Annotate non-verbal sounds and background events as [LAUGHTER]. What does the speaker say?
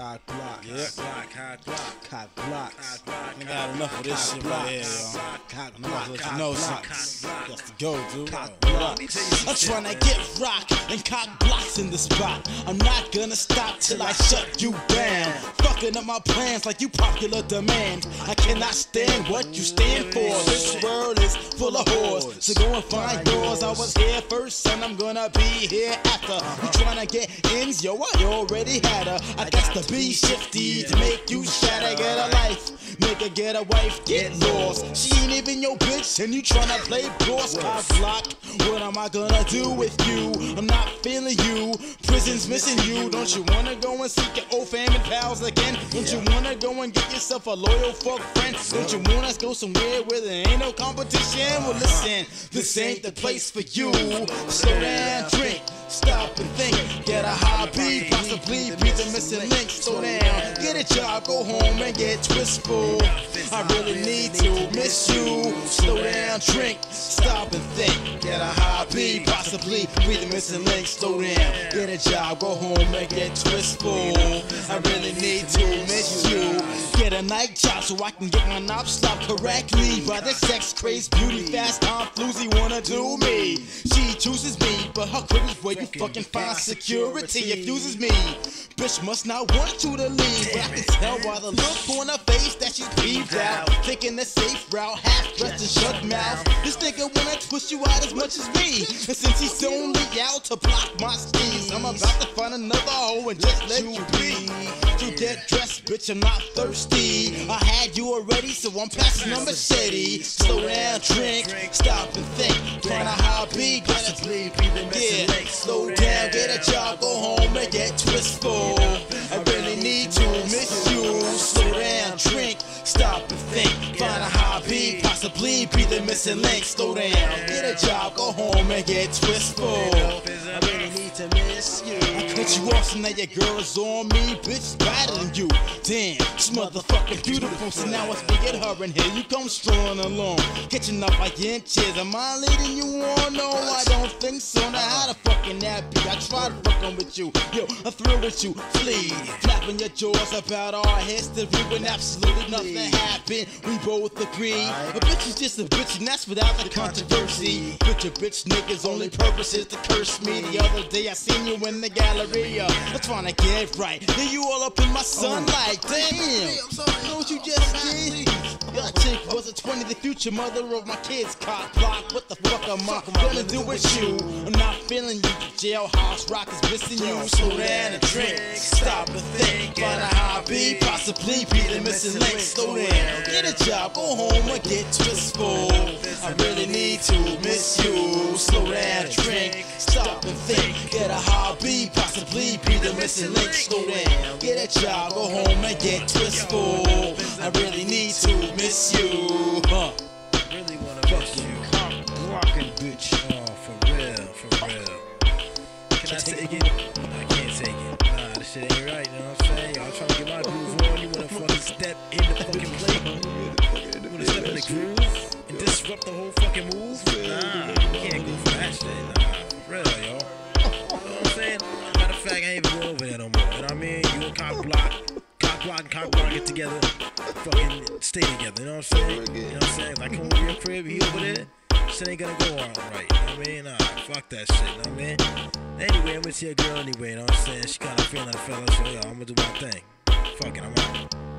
Cock block. Yeah. Hot block. Cock block. I got enough of this shit right here, y'all. Cock block. to let Cock you know block. something. That's the go, dude. Cock block. Let me tell you some I'm shit, tryna get rock and cock blocks in the spot. I'm not gonna stop till I shut you down. Fucking up my plans like you popular demand. I cannot stand what you stand for. This world is full of whores. So go and find yours. I was here first and I'm gonna be here after. You tryna get ins? Yo, I already had her. I got to be shifty to make you shatter. Get a life, make her get a wife, get lost. She ain't even your bitch and you tryna play boss. Cock block. What am I gonna do with you? I'm not feeling you. Prison's missing you. Don't you wanna go and seek your old family pals again? Don't you wanna go and get yourself a loyal fuck friend? Don't you wanna go somewhere where there ain't no competition? Well, listen, this ain't the place for you. Slow down, drink, stop and think. Get a hobby, possibly be the missing link. Slow down, get a job, go home and get twistful. I really need to miss you. Slow down, drink, stop and think. Get a hobby, possibly be the missing link. Slow down, get a job, go home and get twistful. I really need to night job so I can get my knob slopped correctly. By the sex crazed beauty fast time floozy wanna do me. She chooses me, but her crib is where you fucking find security. It fuses me. Bitch must not want you to leave. But I can tell by the look on her face that she's peeved out. Taking the safe route, half dressed and shut mouth. This nigga wanna twist you out as much as me. And since he's only out to block my schemes, I'm about to find another hoe and just let you be. To get dressed, bitch, I'm not thirsty. I had you already, so I'm passing on machete. Slow down, drink, stop and think. Find a hobby, get a Possibly be the missing yeah, link. slow down, get a job, go home and get twistful. I really need to miss you. Slow down, drink, stop and think. Find a hobby, possibly be the missing link. Slow down, get a job, go home and get twistful. I really need to miss you. I cut you off, so now your girl is on me, bitch, better than you. Damn, this motherfucking beautiful, so now let's get her in here. You come strolling along, catching up like inches. Am I leading you on? No, I don't think so. Now how the fucking that be? I tried fucking with you, yo, I thrill with you. Flee, flapping your jaws about our history when absolutely nothing happened. We both agree. A bitch is just a bitch, and that's without the controversy. Bitch, a bitch niggas only purpose is to curse me. The other day I seen you in the gallery. I'm trying to get right. Then you all up in my sunlight. Damn. Know what you just did? Your chick 20, the future mother of my kids. Cock block. What the fuck am I gonna do with you? I'm not feeling you. Jailhouse rock is missing you. Slow down and drink. Stop and think. Find a hobby. Possibly be the missing link. Slow down. Get a job. Go home and get twistful. I really need to miss you. Slow down and drink. Stop and think. Get a hobby. Possibly be the missing link. Down. Get a job. Go home and get twistful. I really need to miss you. Huh. Really wanna miss you. Cock blocking, bitch. Oh, for real, for real. Can I take it? I can't take it. Nah, this shit ain't right, you know what I'm saying? Y'all trying to get my groove on, you wanna fucking step in the fucking plate? [LAUGHS] You wanna step in the groove and disrupt the whole fucking move? Nah, you can't go for that shit. Nah, for real, yo. You know what I'm saying? Fact, I ain't even over there no more. You know what I mean? You and cock block, cock block and cock block get together, fucking stay together. You know what I'm saying? You know what I'm saying? Like, come over your crib, he over there. Shit ain't gonna go on right. You know what I mean? Nah, fuck that shit. You know what I mean? Anyway, I'm with your girl anyway. You know what I'm saying? She kinda feeling the fella, so yo, I'm gonna do my thing. Fuck it, I'm out.